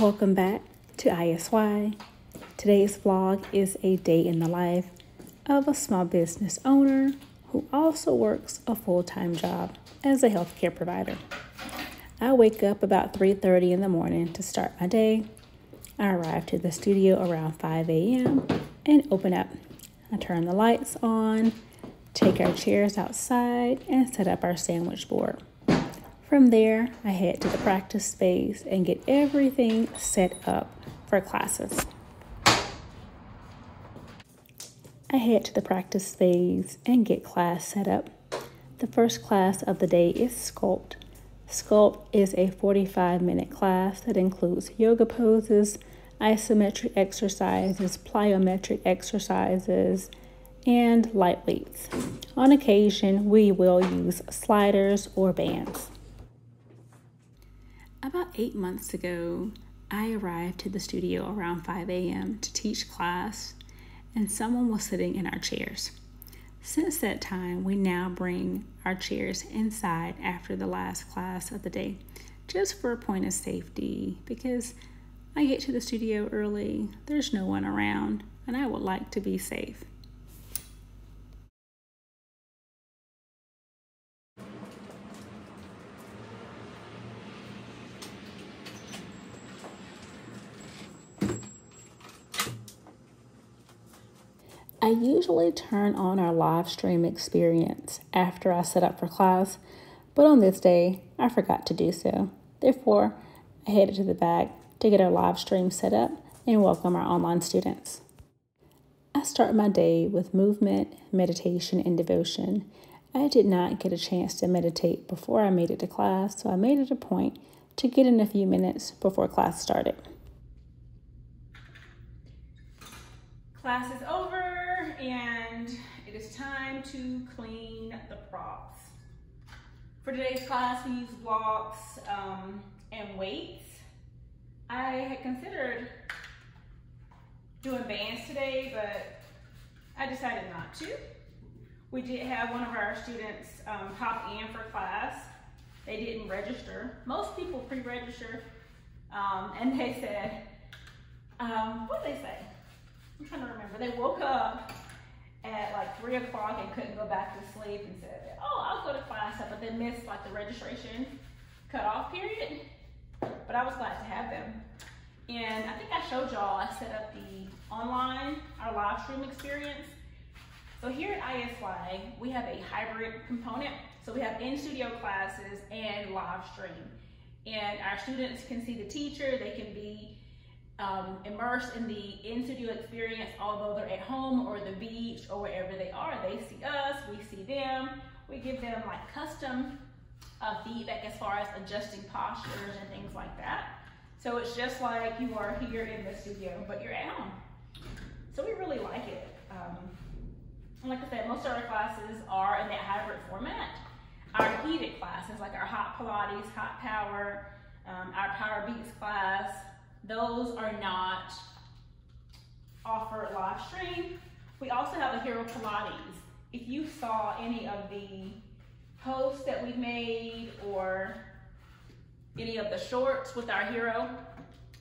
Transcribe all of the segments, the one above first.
Welcome back to ISY. Today's vlog is a day in the life of a small business owner who also works a full-time job as a healthcare provider. I wake up about 3:30 in the morning to start my day. I arrive to the studio around 5 a.m. and open up. I turn the lights on, take our chairs outside, and set up our sandwich board. From there, I head to the practice space and get everything set up for classes. I head to the practice space and get class set up. The first class of the day is Sculpt. Sculpt is a 45 minute class that includes yoga poses, isometric exercises, plyometric exercises, and light weights. On occasion, we will use sliders or bands. About eight months ago, I arrived to the studio around 5 a.m. to teach class, and someone was sitting in our chairs. Since that time, we now bring our chairs inside after the last class of the day, just for a point of safety, because I get to the studio early, there's no one around, and I would like to be safe. I usually turn on our live stream experience after I set up for class, but on this day, I forgot to do so. Therefore, I headed to the back to get our live stream set up and welcome our online students. I start my day with movement, meditation, and devotion. I did not get a chance to meditate before I made it to class, so I made it a point to get in a few minutes before class started. Class is over and it is time to clean the props. For today's class, we use blocks um, and weights. I had considered doing bands today, but I decided not to. We did have one of our students um, pop in for class. They didn't register. Most people pre-register, um, and they said, um, what did they say? I'm trying to remember. They woke up at like three o'clock and couldn't go back to sleep and said, oh, I'll go to class, but then missed like the registration cutoff period. But I was glad to have them. And I think I showed y'all, I set up the online, our live stream experience. So here at ISY, we have a hybrid component. So we have in-studio classes and live stream. And our students can see the teacher, they can be um, immersed in the in-studio experience, although they're at home or the beach or wherever they are. They see us, we see them. We give them like custom uh, feedback as far as adjusting postures and things like that. So it's just like you are here in the studio, but you're at home. So we really like it. Um, like I said, most of our classes are in that hybrid format. Our heated classes, like our hot Pilates, hot power, um, our power beats class, those are not offered live stream. We also have a Hero Pilates. If you saw any of the posts that we made or any of the shorts with our Hero,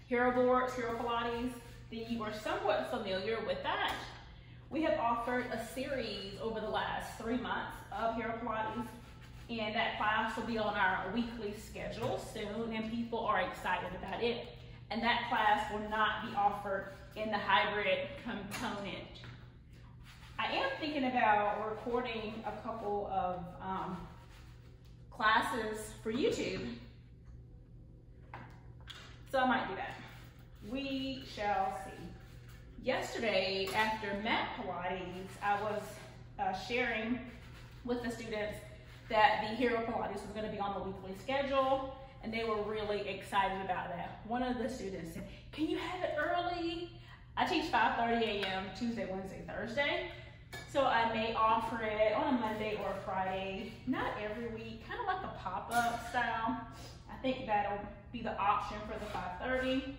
Hero boards, Hero Pilates, then you are somewhat familiar with that. We have offered a series over the last three months of Hero Pilates and that class will be on our weekly schedule soon and people are excited about it and that class will not be offered in the hybrid component. I am thinking about recording a couple of um, classes for YouTube. So I might do that. We shall see. Yesterday, after Mat Pilates, I was uh, sharing with the students that the Hero Pilates was gonna be on the weekly schedule and they were really excited about that. One of the students said, can you have it early? I teach 5.30 a.m. Tuesday, Wednesday, Thursday. So I may offer it on a Monday or a Friday, not every week, kind of like a pop-up style. I think that'll be the option for the 5.30.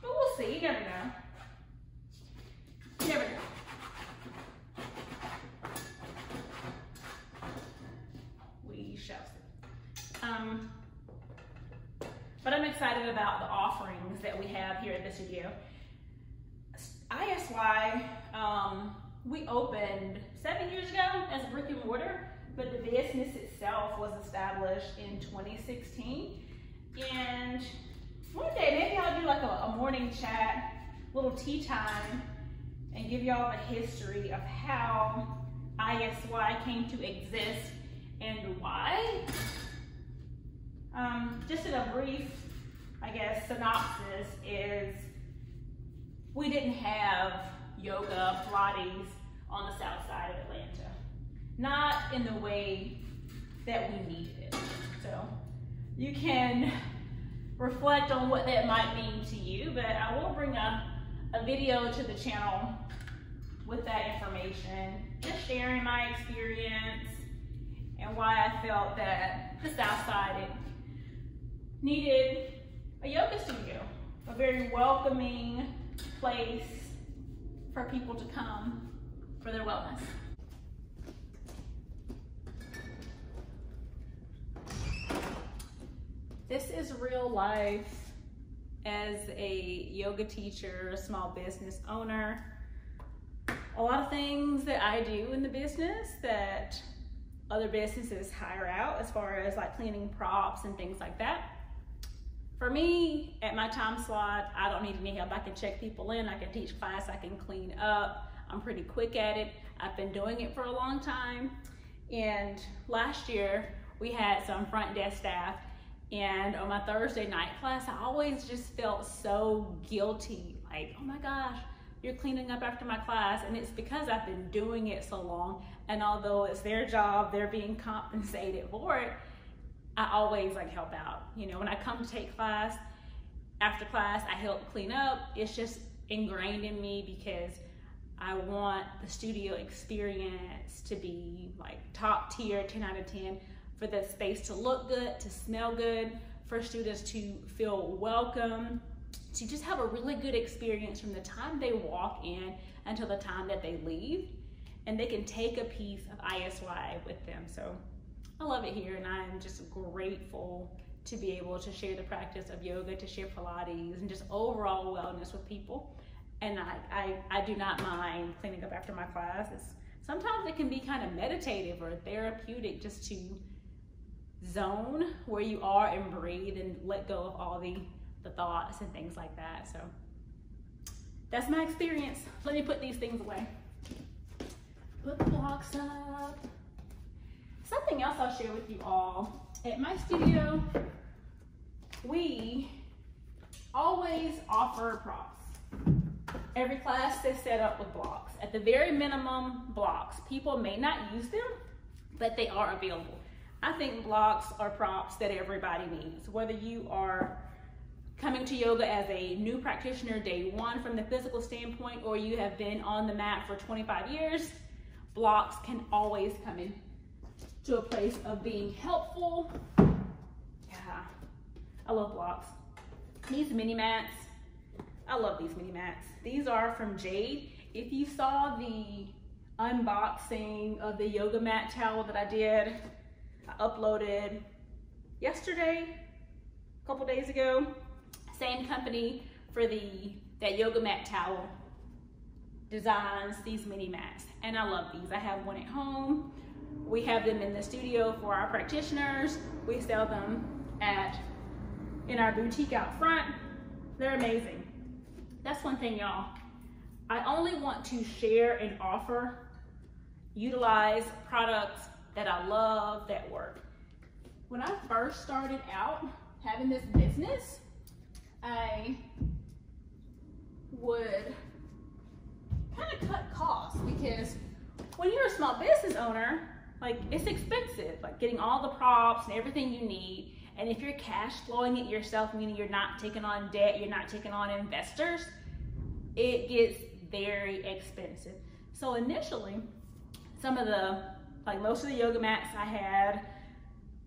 But we'll see, you never know. You never know. We shall see. Um, but I'm excited about the offerings that we have here at the studio. ISY, um, we opened seven years ago as a brick and mortar, but the business itself was established in 2016. And one day, maybe I'll do like a, a morning chat, little tea time, and give y'all the history of how ISY came to exist and why. Um, just in a brief, I guess, synopsis is we didn't have yoga, Pilates on the south side of Atlanta. Not in the way that we needed it. So you can reflect on what that might mean to you, but I will bring a, a video to the channel with that information, just sharing my experience and why I felt that the South Side needed a yoga studio, a very welcoming place for people to come for their wellness. This is real life as a yoga teacher, a small business owner. A lot of things that I do in the business that other businesses hire out as far as like cleaning props and things like that. For me, at my time slot, I don't need any help. I can check people in, I can teach class, I can clean up. I'm pretty quick at it. I've been doing it for a long time. And last year, we had some front desk staff and on my Thursday night class, I always just felt so guilty. Like, oh my gosh, you're cleaning up after my class. And it's because I've been doing it so long. And although it's their job, they're being compensated for it. I always like help out. You know, when I come to take class, after class, I help clean up. It's just ingrained in me because I want the studio experience to be like top tier, 10 out of 10 for the space to look good, to smell good, for students to feel welcome, to just have a really good experience from the time they walk in until the time that they leave. And they can take a piece of ISY with them. So I love it here and I'm just grateful to be able to share the practice of yoga, to share Pilates, and just overall wellness with people. And I, I, I do not mind cleaning up after my class. It's, sometimes it can be kind of meditative or therapeutic just to zone where you are and breathe and let go of all the, the thoughts and things like that. So that's my experience. Let me put these things away. Put the blocks up. Something else I'll share with you all. At my studio, we always offer props. Every class is set up with blocks. At the very minimum, blocks. People may not use them, but they are available. I think blocks are props that everybody needs. Whether you are coming to yoga as a new practitioner day one from the physical standpoint, or you have been on the mat for 25 years, blocks can always come in to a place of being helpful. Yeah, I love blocks. These mini mats, I love these mini mats. These are from Jade. If you saw the unboxing of the yoga mat towel that I did, I uploaded yesterday, a couple days ago. Same company for the that yoga mat towel designs these mini mats. And I love these. I have one at home. We have them in the studio for our practitioners. We sell them at in our boutique out front. They're amazing. That's one thing, y'all. I only want to share and offer, utilize products that I love that work. When I first started out having this business, I would kind of cut costs because when you're a small business owner, like it's expensive, like getting all the props and everything you need. And if you're cash flowing it yourself, meaning you're not taking on debt, you're not taking on investors, it gets very expensive. So initially, some of the like most of the yoga mats I had,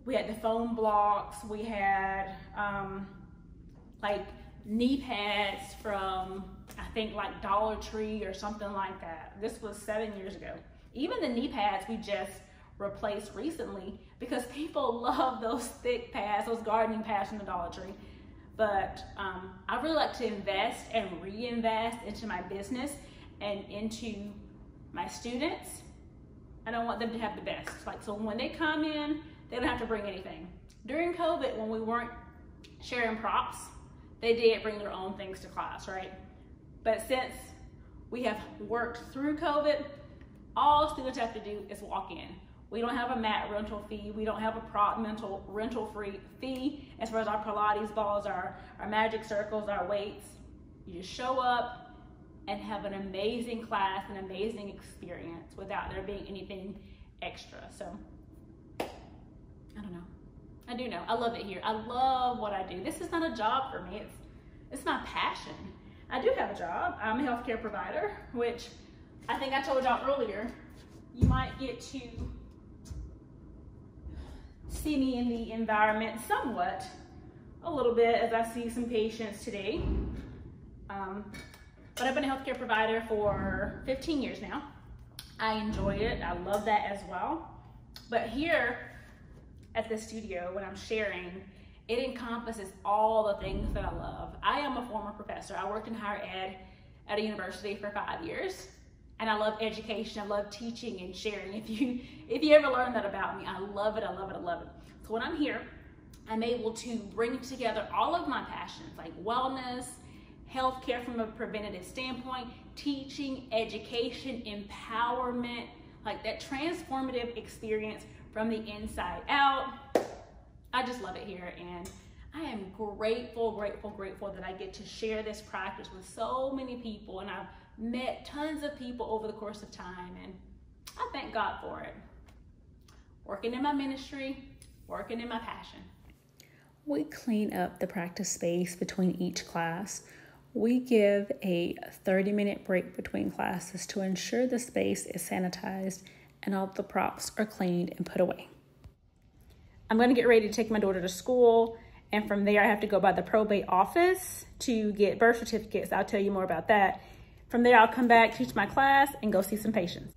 we had the foam blocks, we had um, like knee pads from, I think like Dollar Tree or something like that. This was seven years ago. Even the knee pads we just replaced recently because people love those thick pads, those gardening pads from the Dollar Tree. but um, I really like to invest and reinvest into my business and into my students. And I want them to have the best. Like, so when they come in, they don't have to bring anything. During COVID, when we weren't sharing props, they did bring their own things to class, right? But since we have worked through COVID, all students have to do is walk in. We don't have a mat rental fee. We don't have a prop mental rental free fee as far as our Pilates balls, our, our magic circles, our weights. You just show up and have an amazing class, an amazing experience without there being anything extra. So I don't know. I do know. I love it here. I love what I do. This is not a job for me. It's it's my passion. I do have a job. I'm a healthcare provider, which I think I told y'all earlier. You might get to see me in the environment somewhat, a little bit as I see some patients today. Um, but I've been a healthcare provider for 15 years now. I enjoy it. I love that as well. But here at the studio, when I'm sharing, it encompasses all the things that I love. I am a former professor. I worked in higher ed at a university for five years and I love education. I love teaching and sharing. If you if you ever learn that about me, I love it. I love it. I love it. So when I'm here, I'm able to bring together all of my passions like wellness, healthcare from a preventative standpoint, teaching, education, empowerment, like that transformative experience from the inside out. I just love it here and I am grateful, grateful, grateful that I get to share this practice with so many people and I've met tons of people over the course of time, and I thank God for it. Working in my ministry, working in my passion. We clean up the practice space between each class. We give a 30 minute break between classes to ensure the space is sanitized and all the props are cleaned and put away. I'm going to get ready to take my daughter to school, and from there, I have to go by the probate office to get birth certificates. I'll tell you more about that from there, I'll come back, teach my class, and go see some patients.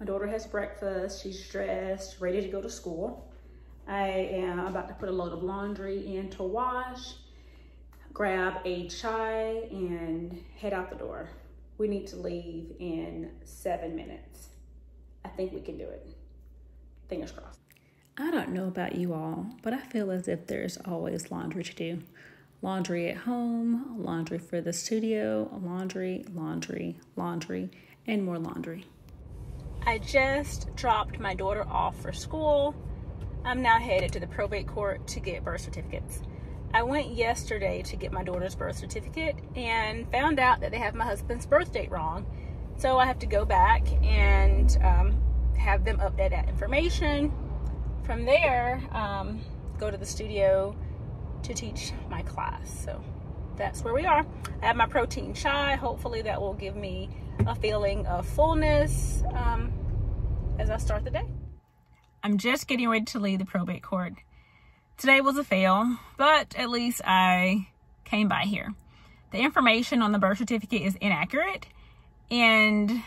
My daughter has breakfast. She's dressed, ready to go to school. I am about to put a load of laundry in to wash, grab a chai, and head out the door. We need to leave in seven minutes. I think we can do it. Fingers crossed. I don't know about you all, but I feel as if there's always laundry to do laundry at home, laundry for the studio, laundry, laundry, laundry, and more laundry. I just dropped my daughter off for school. I'm now headed to the probate court to get birth certificates. I went yesterday to get my daughter's birth certificate and found out that they have my husband's birth date wrong. So I have to go back and um, have them update that information. From there, um, go to the studio to teach my class. So that's where we are. I have my protein chai. Hopefully that will give me a feeling of fullness um, as I start the day. I'm just getting ready to leave the probate court. Today was a fail, but at least I came by here. The information on the birth certificate is inaccurate and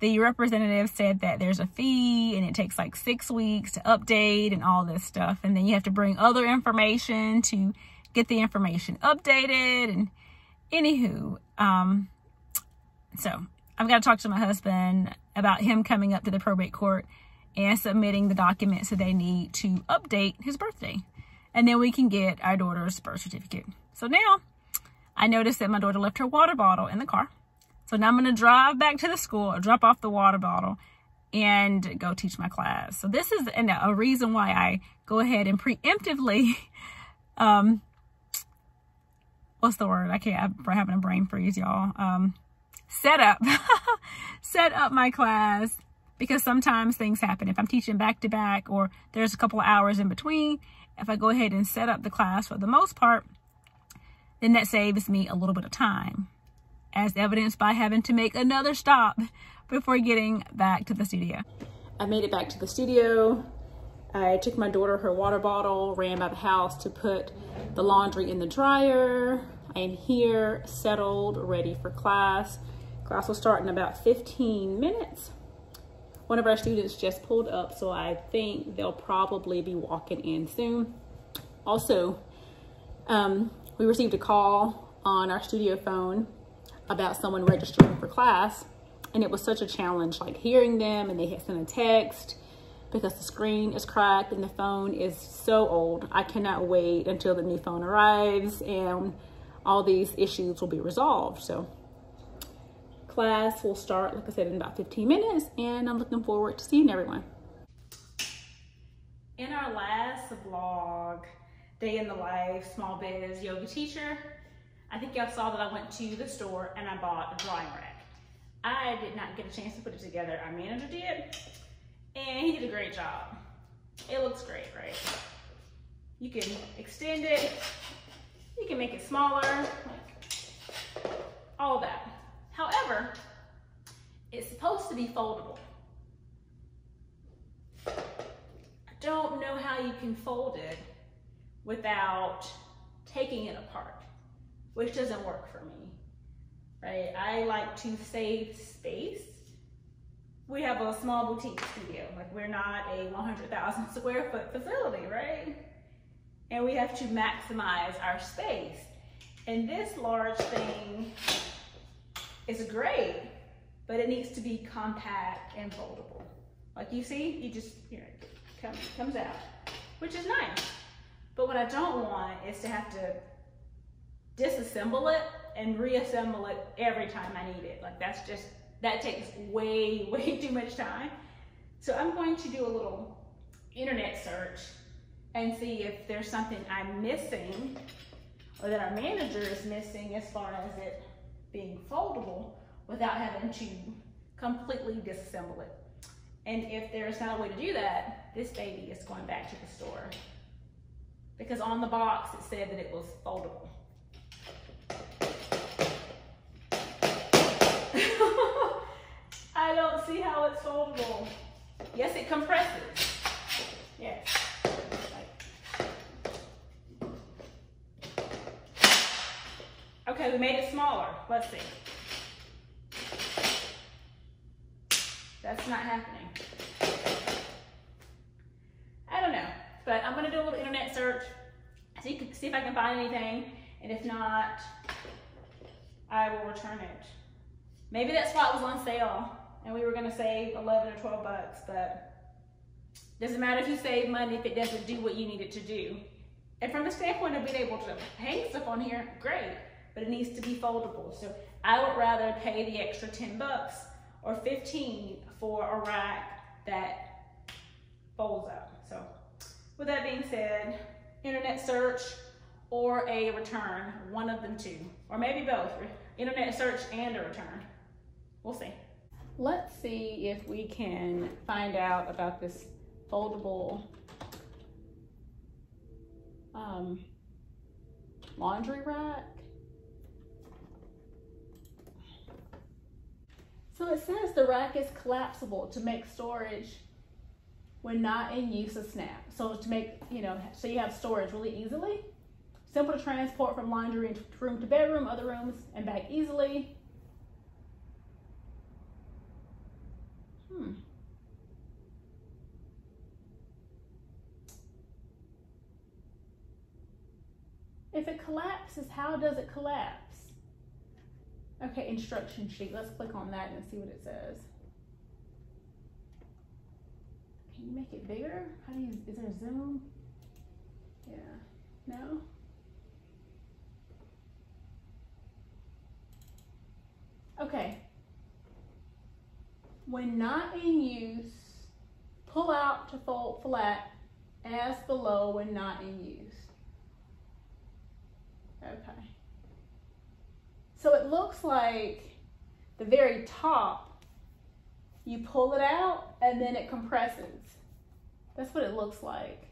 the representative said that there's a fee and it takes like six weeks to update and all this stuff. And then you have to bring other information to get the information updated. And anywho, um, so I've got to talk to my husband about him coming up to the probate court and submitting the documents that they need to update his birthday. And then we can get our daughter's birth certificate. So now I noticed that my daughter left her water bottle in the car. So now I'm going to drive back to the school, drop off the water bottle, and go teach my class. So this is a reason why I go ahead and preemptively, um, what's the word? I can't, I'm having a brain freeze, y'all. Um, set up, set up my class because sometimes things happen. If I'm teaching back to back or there's a couple of hours in between, if I go ahead and set up the class for the most part, then that saves me a little bit of time as evidenced by having to make another stop before getting back to the studio. I made it back to the studio. I took my daughter her water bottle, ran by the house to put the laundry in the dryer. I am here, settled, ready for class. Class will start in about 15 minutes. One of our students just pulled up, so I think they'll probably be walking in soon. Also, Um, we received a call on our studio phone about someone registering for class and it was such a challenge like hearing them and they had sent a text because the screen is cracked and the phone is so old. I cannot wait until the new phone arrives and all these issues will be resolved. So class will start, like I said, in about 15 minutes and I'm looking forward to seeing everyone. In our last vlog, day in the life, small biz yoga teacher, I think y'all saw that I went to the store and I bought a drying rack. I did not get a chance to put it together. Our manager did, and he did a great job. It looks great, right? You can extend it, you can make it smaller, like all that. However, it's supposed to be foldable. I don't know how you can fold it without taking it apart, which doesn't work for me, right? I like to save space. We have a small boutique studio, like we're not a 100,000 square foot facility, right? And we have to maximize our space. And this large thing is great, but it needs to be compact and foldable. Like you see, you just, you know, comes, comes out, which is nice. But what I don't want is to have to disassemble it and reassemble it every time I need it. Like that's just, that takes way, way too much time. So I'm going to do a little internet search and see if there's something I'm missing or that our manager is missing as far as it being foldable without having to completely disassemble it. And if there's not a way to do that, this baby is going back to the store. Because on the box it said that it was foldable. I don't see how it's foldable. Yes, it compresses. Yes. Okay, we made it smaller. Let's see. That's not happening. I don't know, but I'm gonna do a little internet search, see, see if I can find anything, and if not, I will return it. Maybe that spot was on sale, and we were gonna save 11 or 12 bucks, but doesn't matter if you save money if it doesn't do what you need it to do. And from the standpoint of being able to hang stuff on here, great but it needs to be foldable. So I would rather pay the extra 10 bucks or 15 for a rack that folds up. So with that being said, internet search or a return, one of them two, or maybe both, internet search and a return. We'll see. Let's see if we can find out about this foldable um, laundry rack. So it says the rack is collapsible to make storage when not in use of snap. So to make, you know, so you have storage really easily. Simple to transport from laundry room to bedroom, other rooms, and back easily. Hmm. If it collapses, how does it collapse? Okay, instruction sheet. Let's click on that and see what it says. Can you make it bigger? How do you, is there a zoom? Yeah, no? Okay. When not in use, pull out to fold flat as below when not in use. Okay. So it looks like the very top, you pull it out and then it compresses. That's what it looks like.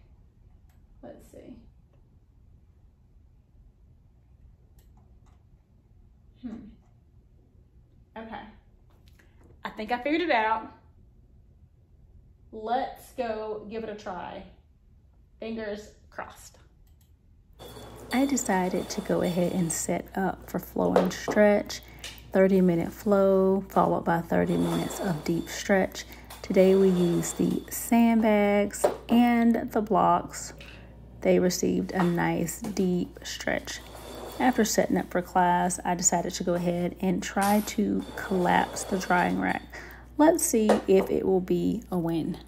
Let's see. Hmm. Okay. I think I figured it out. Let's go give it a try. Fingers crossed. I decided to go ahead and set up for flow and stretch. 30 minute flow followed by 30 minutes of deep stretch. Today we use the sandbags and the blocks they received a nice deep stretch. After setting up for class, I decided to go ahead and try to collapse the drying rack. Let's see if it will be a win.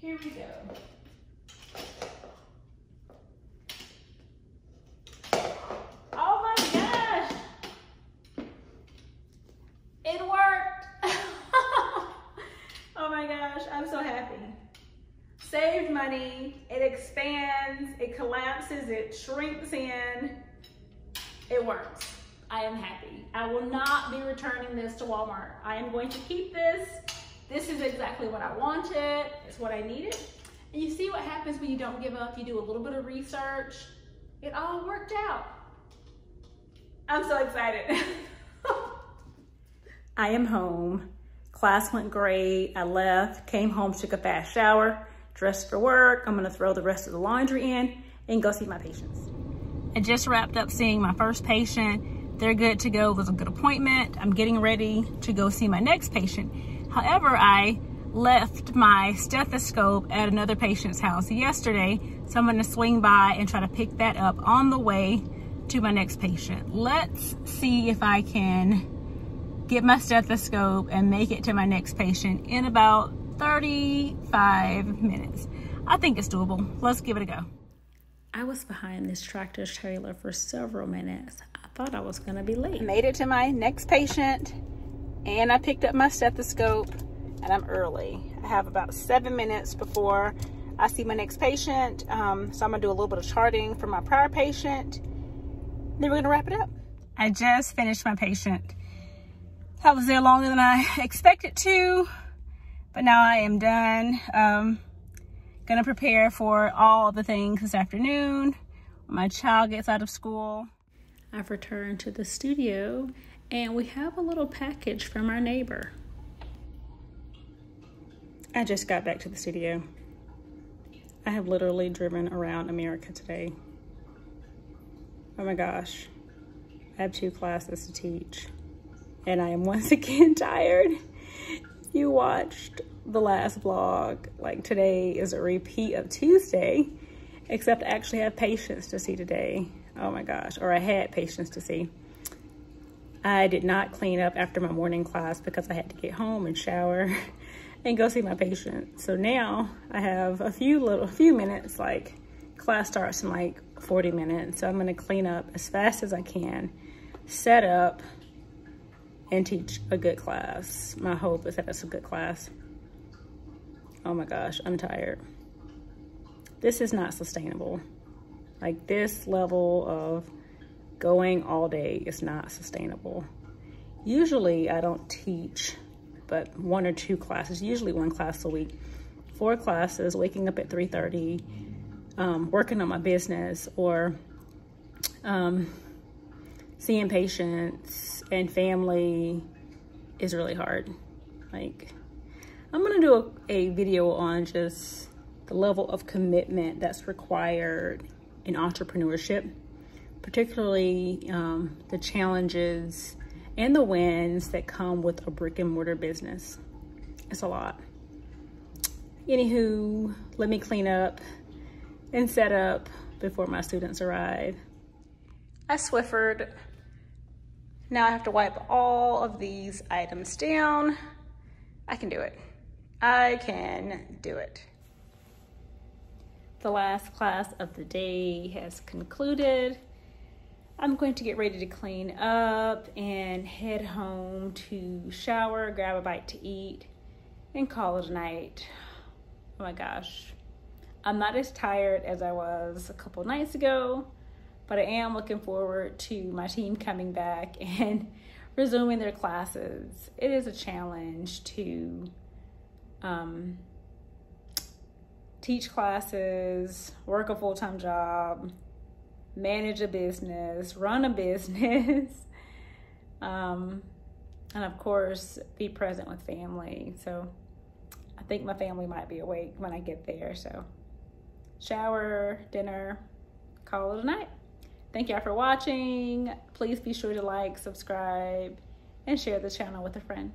Here we go. Oh my gosh! It worked! oh my gosh, I'm so happy saved money, it collapses, it shrinks in, it works. I am happy. I will not be returning this to Walmart. I am going to keep this. This is exactly what I wanted. It's what I needed. And you see what happens when you don't give up. You do a little bit of research. It all worked out. I'm so excited. I am home. Class went great. I left, came home, took a fast shower dressed for work. I'm gonna throw the rest of the laundry in and go see my patients. I just wrapped up seeing my first patient. They're good to go. It was a good appointment. I'm getting ready to go see my next patient. However, I left my stethoscope at another patient's house yesterday, so I'm gonna swing by and try to pick that up on the way to my next patient. Let's see if I can get my stethoscope and make it to my next patient in about 35 minutes. I think it's doable. Let's give it a go. I was behind this tractor trailer for several minutes. I thought I was gonna be late. Made it to my next patient and I picked up my stethoscope and I'm early. I have about seven minutes before I see my next patient. Um, so I'm gonna do a little bit of charting for my prior patient. Then we're gonna wrap it up. I just finished my patient. I was there longer than I expected to. But now I am done. Um, gonna prepare for all the things this afternoon. My child gets out of school. I've returned to the studio and we have a little package from our neighbor. I just got back to the studio. I have literally driven around America today. Oh my gosh. I have two classes to teach and I am once again tired you watched the last vlog, like today is a repeat of Tuesday, except I actually have patients to see today. Oh my gosh, or I had patients to see. I did not clean up after my morning class because I had to get home and shower and go see my patient. So now I have a few little, few minutes, like class starts in like 40 minutes. So I'm gonna clean up as fast as I can, set up, and teach a good class. My hope is that it's a good class. Oh my gosh, I'm tired. This is not sustainable. Like this level of going all day is not sustainable. Usually I don't teach but one or two classes, usually one class a week. Four classes, waking up at 3.30, um, working on my business or um, seeing patients and family is really hard. Like, I'm gonna do a, a video on just the level of commitment that's required in entrepreneurship, particularly um, the challenges and the wins that come with a brick and mortar business. It's a lot. Anywho, let me clean up and set up before my students arrive. I Swiffered now I have to wipe all of these items down. I can do it. I can do it. The last class of the day has concluded. I'm going to get ready to clean up and head home to shower, grab a bite to eat, and call it a night. Oh my gosh. I'm not as tired as I was a couple nights ago, but I am looking forward to my team coming back and resuming their classes. It is a challenge to um, teach classes, work a full time job, manage a business, run a business, um, and of course, be present with family. So I think my family might be awake when I get there. So shower, dinner, call it a night. Thank y'all for watching. Please be sure to like, subscribe, and share the channel with a friend.